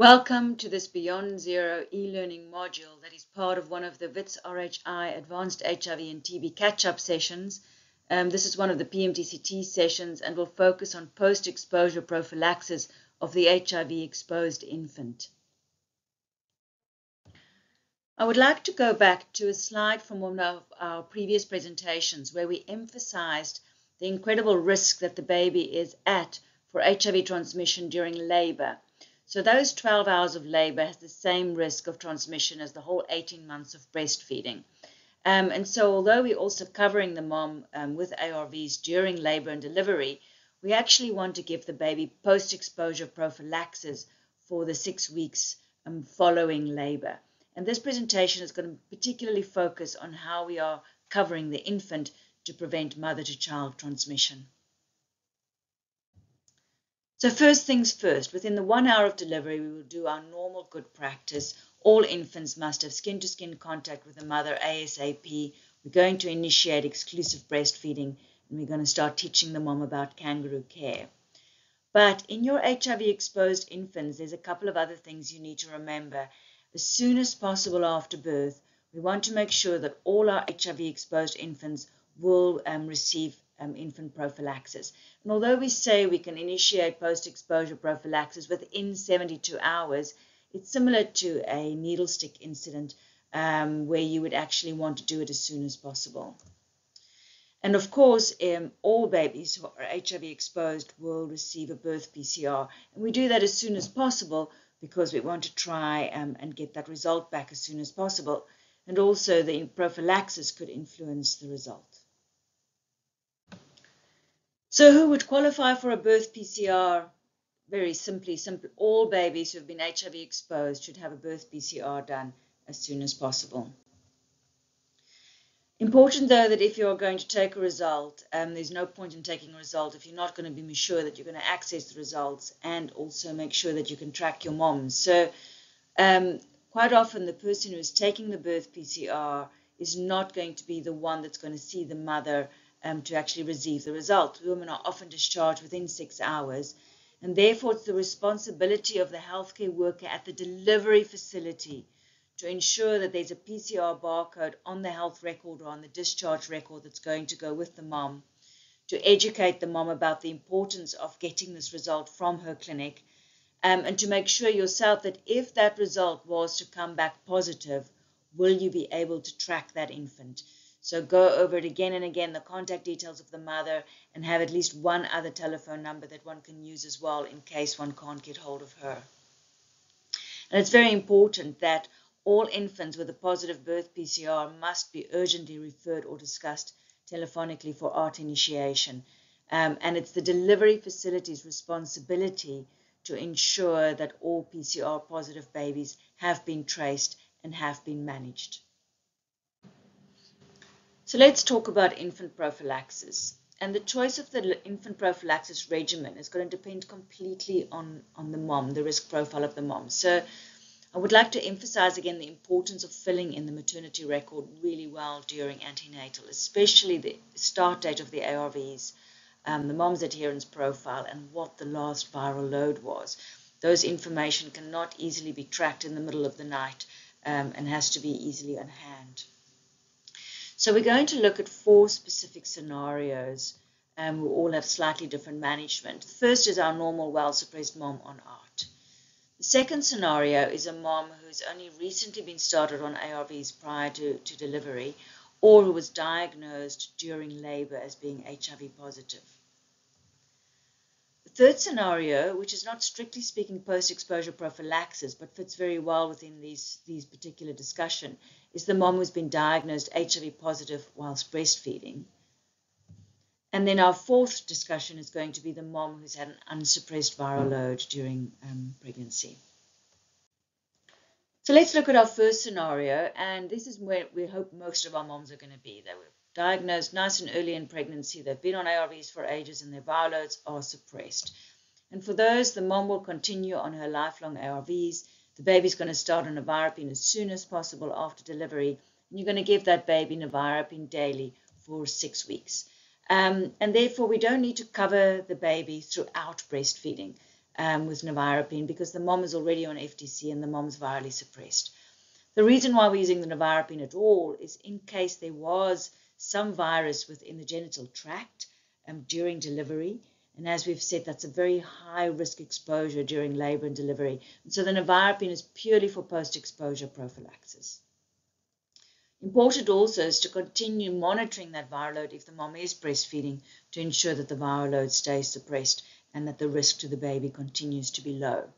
Welcome to this Beyond Zero e-learning module that is part of one of the WITS RHI Advanced HIV and TB catch-up sessions. Um, this is one of the PMTCT sessions and will focus on post-exposure prophylaxis of the HIV-exposed infant. I would like to go back to a slide from one of our previous presentations where we emphasized the incredible risk that the baby is at for HIV transmission during labor so those 12 hours of labor has the same risk of transmission as the whole 18 months of breastfeeding. Um, and so although we're also covering the mom um, with ARVs during labor and delivery, we actually want to give the baby post-exposure prophylaxis for the six weeks um, following labor. And this presentation is going to particularly focus on how we are covering the infant to prevent mother-to-child transmission. So first things first, within the one hour of delivery, we will do our normal good practice. All infants must have skin-to-skin contact with the mother ASAP. We're going to initiate exclusive breastfeeding and we're going to start teaching the mom about kangaroo care. But in your HIV exposed infants, there's a couple of other things you need to remember. As soon as possible after birth, we want to make sure that all our HIV exposed infants will um, receive um, infant prophylaxis. And although we say we can initiate post-exposure prophylaxis within 72 hours, it's similar to a needle stick incident um, where you would actually want to do it as soon as possible. And of course, um, all babies who are HIV exposed will receive a birth PCR. And we do that as soon as possible because we want to try um, and get that result back as soon as possible. And also the prophylaxis could influence the result. So who would qualify for a birth PCR? Very simply, simple. All babies who have been HIV exposed should have a birth PCR done as soon as possible. Important though that if you're going to take a result, um, there's no point in taking a result if you're not going to be sure that you're going to access the results and also make sure that you can track your moms. So um, quite often the person who is taking the birth PCR is not going to be the one that's going to see the mother um, to actually receive the result. Women are often discharged within six hours, and therefore it's the responsibility of the healthcare worker at the delivery facility to ensure that there's a PCR barcode on the health record or on the discharge record that's going to go with the mom, to educate the mom about the importance of getting this result from her clinic, um, and to make sure yourself that if that result was to come back positive, will you be able to track that infant? So go over it again and again, the contact details of the mother, and have at least one other telephone number that one can use as well in case one can't get hold of her. And it's very important that all infants with a positive birth PCR must be urgently referred or discussed telephonically for ART initiation. Um, and it's the delivery facility's responsibility to ensure that all PCR positive babies have been traced and have been managed. So let's talk about infant prophylaxis. And the choice of the infant prophylaxis regimen is going to depend completely on, on the mom, the risk profile of the mom. So I would like to emphasize again the importance of filling in the maternity record really well during antenatal, especially the start date of the ARVs, um, the mom's adherence profile, and what the last viral load was. Those information cannot easily be tracked in the middle of the night um, and has to be easily on hand. So we're going to look at four specific scenarios and we all have slightly different management. The first is our normal well-suppressed mom on ART. The second scenario is a mom who's only recently been started on ARVs prior to, to delivery or who was diagnosed during labor as being HIV positive. The third scenario, which is not strictly speaking post-exposure prophylaxis, but fits very well within these, these particular discussion, is the mom who's been diagnosed HIV positive whilst breastfeeding. And then our fourth discussion is going to be the mom who's had an unsuppressed viral load during um, pregnancy. So let's look at our first scenario, and this is where we hope most of our moms are going to be. They were diagnosed nice and early in pregnancy, they've been on ARVs for ages, and their viral loads are suppressed. And for those, the mom will continue on her lifelong ARVs the baby's going to start on nevirapine as soon as possible after delivery. And you're going to give that baby nevirapine daily for six weeks. Um, and therefore, we don't need to cover the baby throughout breastfeeding. um, with nevirapine because the mom is already on FTC and the mom's virally suppressed. The reason why we're using the nevirapine at all is in case there was some virus within the genital tract um, during delivery. And as we've said, that's a very high risk exposure during labor and delivery. And so the nevirapine is purely for post exposure prophylaxis. Important also is to continue monitoring that viral load if the mom is breastfeeding to ensure that the viral load stays suppressed and that the risk to the baby continues to be low.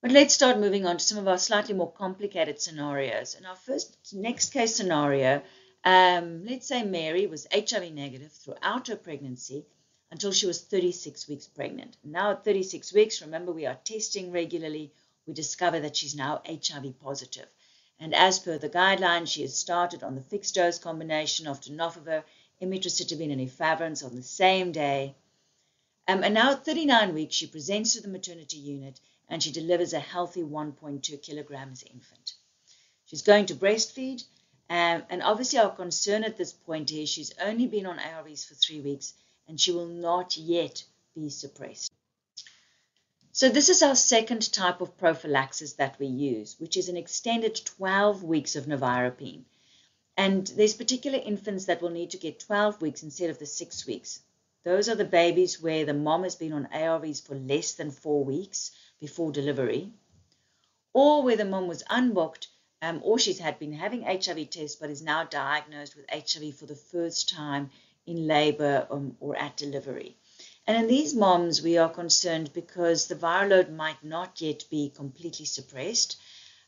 But let's start moving on to some of our slightly more complicated scenarios. In our first next case scenario, um, let's say Mary was HIV negative throughout her pregnancy until she was 36 weeks pregnant. Now at 36 weeks, remember we are testing regularly, we discover that she's now HIV positive. And as per the guidelines, she has started on the fixed dose combination of tenofovir, emtricitabine, and efavirenz on the same day. Um, and now at 39 weeks, she presents to the maternity unit and she delivers a healthy 1.2 kilograms infant. She's going to breastfeed, um, and obviously our concern at this point is she's only been on ARVs for three weeks and she will not yet be suppressed. So this is our second type of prophylaxis that we use, which is an extended 12 weeks of nevirapine. And there's particular infants that will need to get 12 weeks instead of the six weeks. Those are the babies where the mom has been on ARVs for less than four weeks before delivery, or where the mom was unbooked um, or she's had been having HIV tests but is now diagnosed with HIV for the first time in labor um, or at delivery. And in these moms, we are concerned because the viral load might not yet be completely suppressed,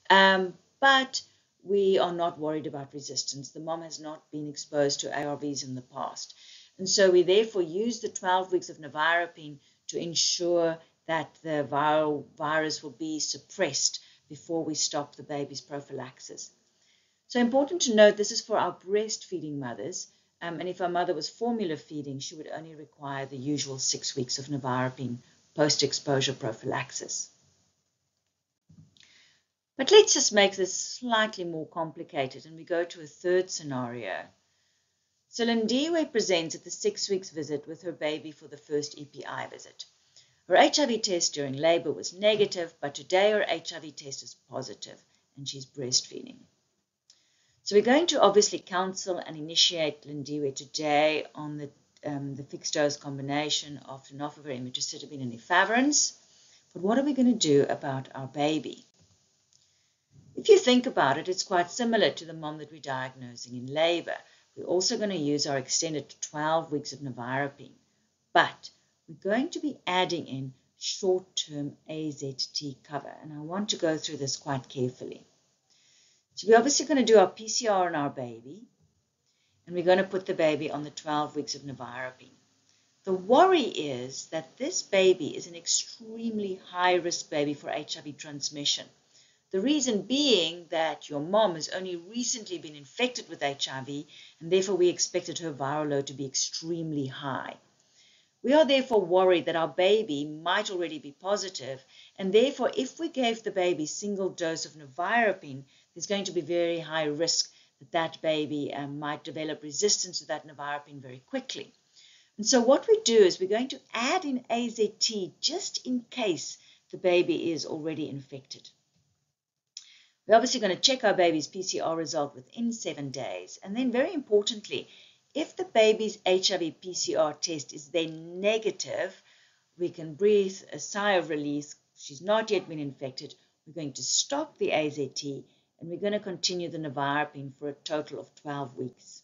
um, but we are not worried about resistance. The mom has not been exposed to ARVs in the past. And so we therefore use the 12 weeks of nevirapine to ensure that the viral virus will be suppressed before we stop the baby's prophylaxis. So important to note, this is for our breastfeeding mothers. Um, and if our mother was formula feeding, she would only require the usual six weeks of nevirapine post-exposure prophylaxis. But let's just make this slightly more complicated and we go to a third scenario. So Lindiwe presents at the six weeks visit with her baby for the first EPI visit. Her HIV test during labor was negative, but today her HIV test is positive and she's breastfeeding. So we're going to obviously counsel and initiate Lindiwe today on the, um, the fixed dose combination of tenofovir, emtricitabine, and efavirenz. But what are we going to do about our baby? If you think about it, it's quite similar to the mom that we're diagnosing in labor. We're also going to use our extended 12 weeks of nevirapine. But we're going to be adding in short-term AZT cover. And I want to go through this quite carefully. So we're obviously going to do our PCR on our baby, and we're going to put the baby on the 12 weeks of nevirapine. The worry is that this baby is an extremely high risk baby for HIV transmission. The reason being that your mom has only recently been infected with HIV, and therefore we expected her viral load to be extremely high. We are therefore worried that our baby might already be positive, and therefore if we gave the baby single dose of nevirapine, there's going to be very high risk that that baby um, might develop resistance to that nevirapine very quickly. And so what we do is we're going to add in AZT just in case the baby is already infected. We're obviously going to check our baby's PCR result within seven days. And then very importantly, if the baby's HIV PCR test is then negative, we can breathe a sigh of relief. She's not yet been infected. We're going to stop the AZT and we're going to continue the nevirapine for a total of 12 weeks.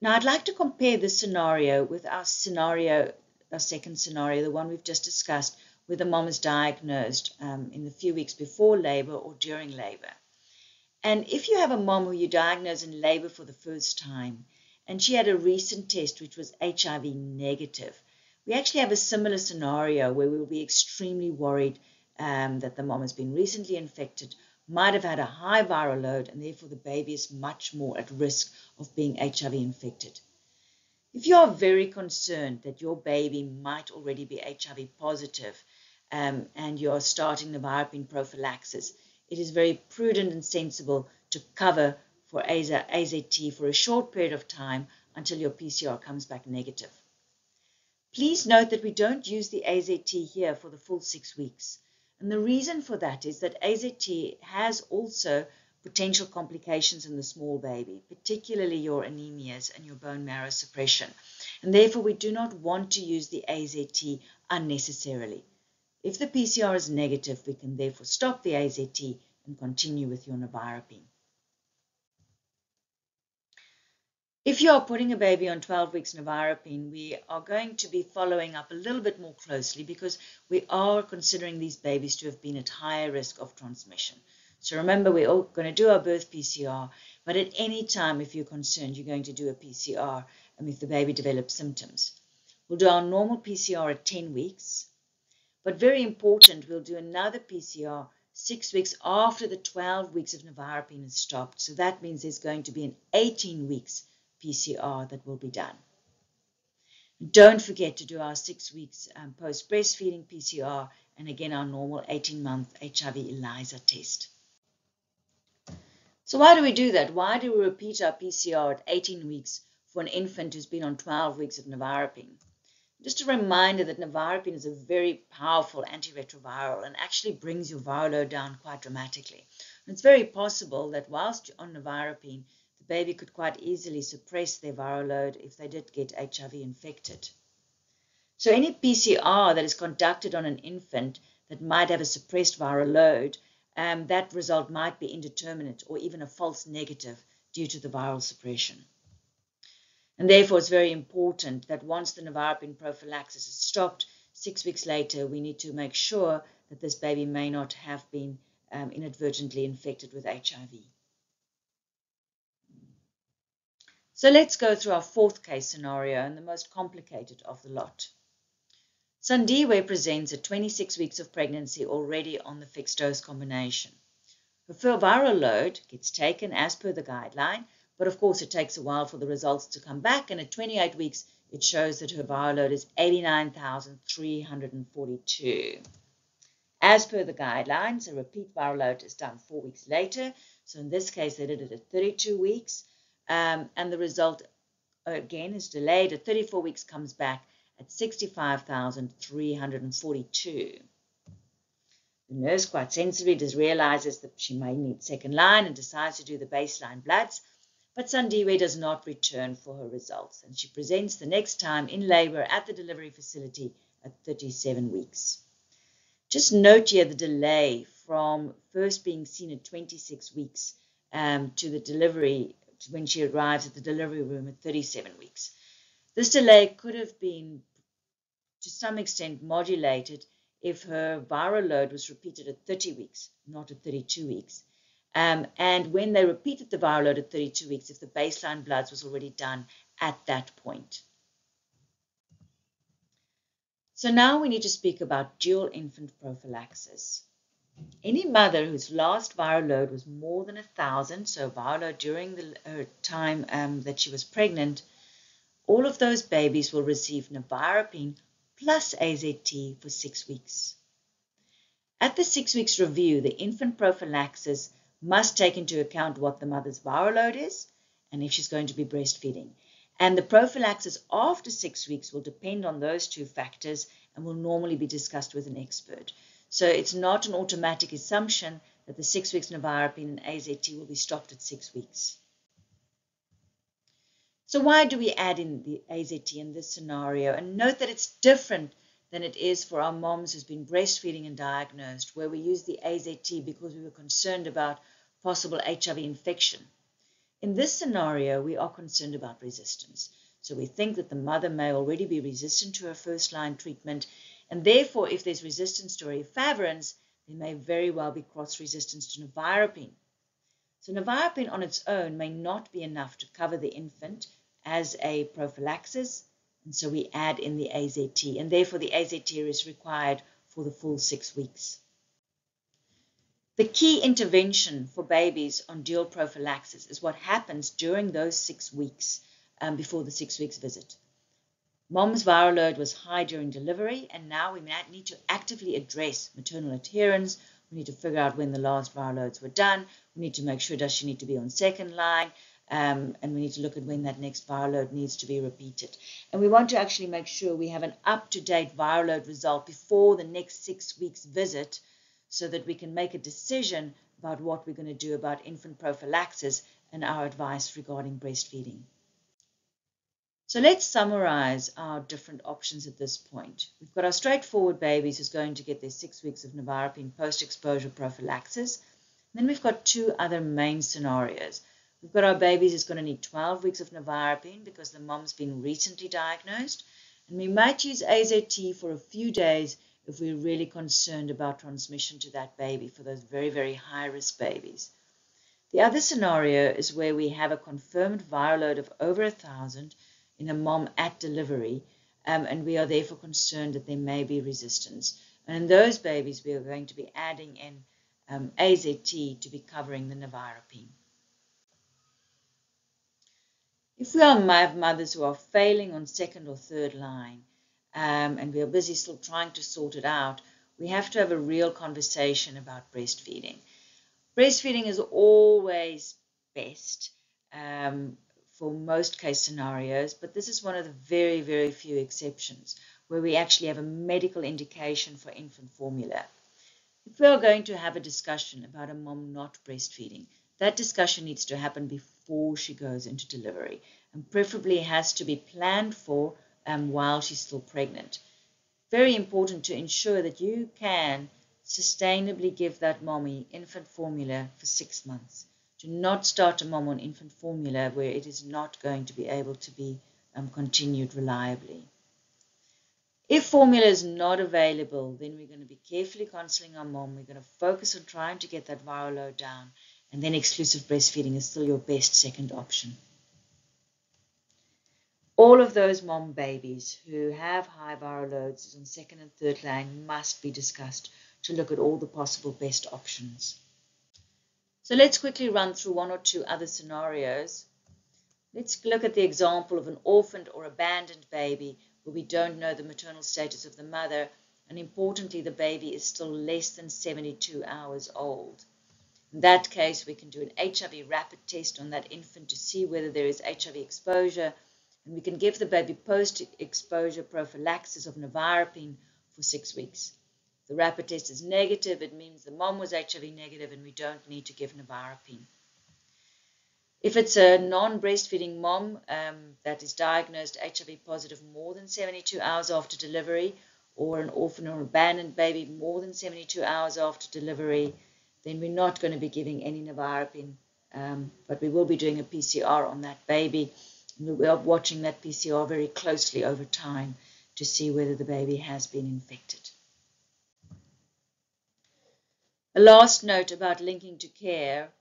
Now, I'd like to compare this scenario with our scenario, our second scenario, the one we've just discussed, where the mom is diagnosed um, in the few weeks before labor or during labor. And if you have a mom who you diagnose in labor for the first time, and she had a recent test which was HIV negative, we actually have a similar scenario where we will be extremely worried um, that the mom has been recently infected might have had a high viral load and therefore the baby is much more at risk of being HIV infected. If you are very concerned that your baby might already be HIV positive um, and you are starting the nevirapine prophylaxis, it is very prudent and sensible to cover for AZT for a short period of time until your PCR comes back negative. Please note that we don't use the AZT here for the full six weeks. And the reason for that is that AZT has also potential complications in the small baby, particularly your anemias and your bone marrow suppression. And therefore, we do not want to use the AZT unnecessarily. If the PCR is negative, we can therefore stop the AZT and continue with your nevirapine. If you are putting a baby on 12 weeks nevirapine, we are going to be following up a little bit more closely because we are considering these babies to have been at higher risk of transmission. So remember, we're all going to do our birth PCR, but at any time, if you're concerned, you're going to do a PCR and if the baby develops symptoms. We'll do our normal PCR at 10 weeks, but very important, we'll do another PCR six weeks after the 12 weeks of nevirapine has stopped. So that means there's going to be an 18 weeks PCR that will be done. Don't forget to do our six weeks um, post breastfeeding PCR and again our normal 18 month HIV ELISA test. So, why do we do that? Why do we repeat our PCR at 18 weeks for an infant who's been on 12 weeks of nevirapine? Just a reminder that nevirapine is a very powerful antiretroviral and actually brings your viral load down quite dramatically. And it's very possible that whilst you're on nevirapine, the baby could quite easily suppress their viral load if they did get HIV infected. So any PCR that is conducted on an infant that might have a suppressed viral load, um, that result might be indeterminate or even a false negative due to the viral suppression. And therefore, it's very important that once the nevirapine prophylaxis is stopped, six weeks later, we need to make sure that this baby may not have been um, inadvertently infected with HIV. So let's go through our fourth case scenario and the most complicated of the lot. Sandiwe presents at 26 weeks of pregnancy already on the fixed dose combination. Her viral load gets taken as per the guideline, but of course it takes a while for the results to come back, and at 28 weeks it shows that her viral load is 89,342. As per the guidelines, a repeat viral load is done four weeks later. So in this case, they did it at 32 weeks um, and the result again is delayed at 34 weeks comes back at 65,342. The nurse quite sensibly just realizes that she may need second line and decides to do the baseline bloods, but Sandiwe does not return for her results and she presents the next time in labor at the delivery facility at 37 weeks. Just note here the delay from first being seen at 26 weeks um, to the delivery when she arrives at the delivery room at 37 weeks. This delay could have been, to some extent, modulated if her viral load was repeated at 30 weeks, not at 32 weeks. Um, and when they repeated the viral load at 32 weeks, if the baseline bloods was already done at that point. So now we need to speak about dual infant prophylaxis. Any mother whose last viral load was more than a thousand, so viral load during the her time um, that she was pregnant, all of those babies will receive nevirapine plus AZT for six weeks. At the six weeks review, the infant prophylaxis must take into account what the mother's viral load is and if she's going to be breastfeeding. And the prophylaxis after six weeks will depend on those two factors and will normally be discussed with an expert. So it's not an automatic assumption that the six weeks nevirapine and AZT will be stopped at six weeks. So why do we add in the AZT in this scenario? And note that it's different than it is for our moms who's been breastfeeding and diagnosed, where we use the AZT because we were concerned about possible HIV infection. In this scenario, we are concerned about resistance. So we think that the mother may already be resistant to her first line treatment and therefore, if there's resistance to efavirenz, there may very well be cross-resistance to nevirapine. So nevirapine on its own may not be enough to cover the infant as a prophylaxis, and so we add in the AZT, and therefore the AZT is required for the full six weeks. The key intervention for babies on dual prophylaxis is what happens during those six weeks um, before the six weeks visit. Mom's viral load was high during delivery, and now we need to actively address maternal adherence. We need to figure out when the last viral loads were done. We need to make sure does she need to be on second line. Um, and we need to look at when that next viral load needs to be repeated. And we want to actually make sure we have an up-to-date viral load result before the next six weeks visit so that we can make a decision about what we're going to do about infant prophylaxis and our advice regarding breastfeeding. So let's summarize our different options at this point. We've got our straightforward babies who's going to get their six weeks of nevirapine post-exposure prophylaxis. Then we've got two other main scenarios. We've got our babies who's going to need 12 weeks of nevirapine because the mom's been recently diagnosed. And we might use AZT for a few days if we're really concerned about transmission to that baby for those very, very high-risk babies. The other scenario is where we have a confirmed viral load of over a thousand in a mom at delivery, um, and we are therefore concerned that there may be resistance. And in those babies, we are going to be adding in um, AZT to be covering the nevirapine. If we are mothers who are failing on second or third line, um, and we are busy still trying to sort it out, we have to have a real conversation about breastfeeding. Breastfeeding is always best, um, for most case scenarios, but this is one of the very, very few exceptions where we actually have a medical indication for infant formula. If we are going to have a discussion about a mom not breastfeeding, that discussion needs to happen before she goes into delivery and preferably has to be planned for um, while she's still pregnant. Very important to ensure that you can sustainably give that mommy infant formula for six months. Do not start a mom on infant formula where it is not going to be able to be um, continued reliably. If formula is not available, then we're going to be carefully counseling our mom. We're going to focus on trying to get that viral load down, and then exclusive breastfeeding is still your best second option. All of those mom babies who have high viral loads on second and third line must be discussed to look at all the possible best options. So let's quickly run through one or two other scenarios. Let's look at the example of an orphaned or abandoned baby where we don't know the maternal status of the mother, and importantly, the baby is still less than 72 hours old. In that case, we can do an HIV rapid test on that infant to see whether there is HIV exposure, and we can give the baby post-exposure prophylaxis of nevirapine for six weeks the rapid test is negative, it means the mom was HIV negative and we don't need to give nevirapine. If it's a non-breastfeeding mom um, that is diagnosed HIV positive more than 72 hours after delivery, or an orphan or abandoned baby more than 72 hours after delivery, then we're not going to be giving any nevirapine, um, but we will be doing a PCR on that baby. And we are watching that PCR very closely over time to see whether the baby has been infected. A last note about linking to care.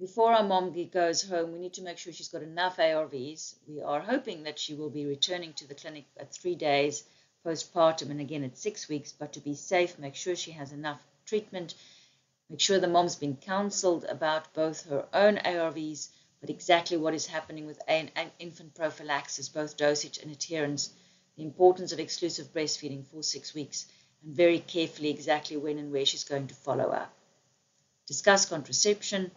Before our mom goes home, we need to make sure she's got enough ARVs. We are hoping that she will be returning to the clinic at three days postpartum and again at six weeks, but to be safe, make sure she has enough treatment. Make sure the mom's been counseled about both her own ARVs, but exactly what is happening with infant prophylaxis, both dosage and adherence, the importance of exclusive breastfeeding for six weeks and very carefully exactly when and where she's going to follow up. Discuss contraception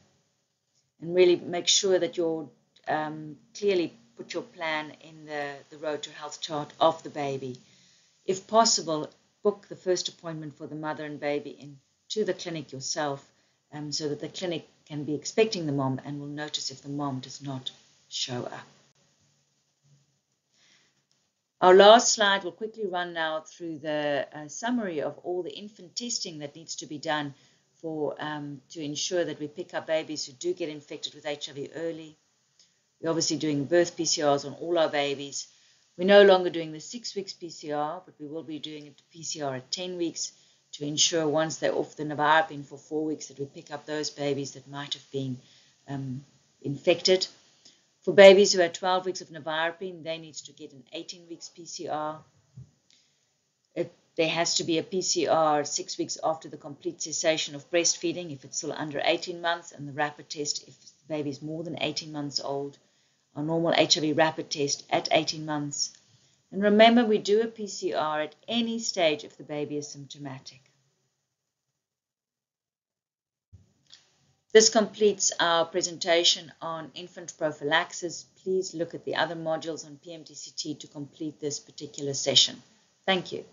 and really make sure that you're um, clearly put your plan in the, the road to health chart of the baby. If possible, book the first appointment for the mother and baby in to the clinic yourself um, so that the clinic can be expecting the mom and will notice if the mom does not show up. Our last slide will quickly run now through the uh, summary of all the infant testing that needs to be done for um, to ensure that we pick up babies who do get infected with HIV early. We're obviously doing birth PCRs on all our babies. We're no longer doing the six weeks PCR, but we will be doing a PCR at 10 weeks to ensure once they're off the nevirapine for four weeks that we pick up those babies that might have been um, infected. For babies who had 12 weeks of nevirapine, they need to get an 18 weeks PCR. It, there has to be a PCR six weeks after the complete cessation of breastfeeding if it's still under 18 months, and the rapid test if the baby is more than 18 months old. A normal HIV rapid test at 18 months. And remember, we do a PCR at any stage if the baby is symptomatic. This completes our presentation on infant prophylaxis. Please look at the other modules on PMTCT to complete this particular session. Thank you.